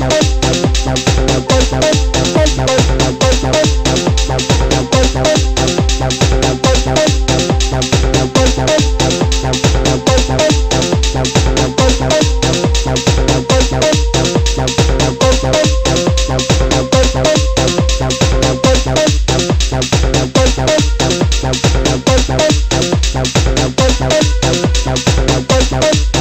Now Thank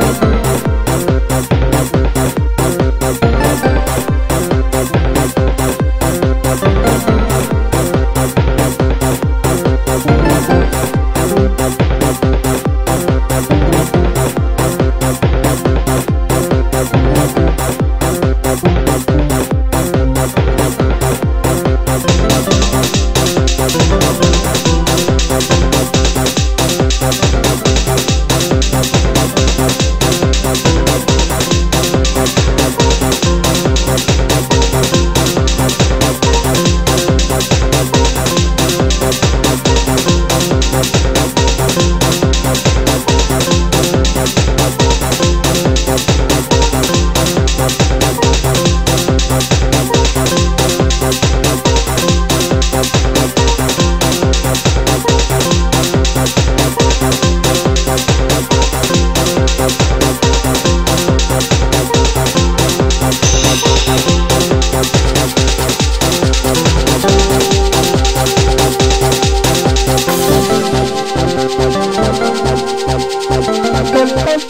Thank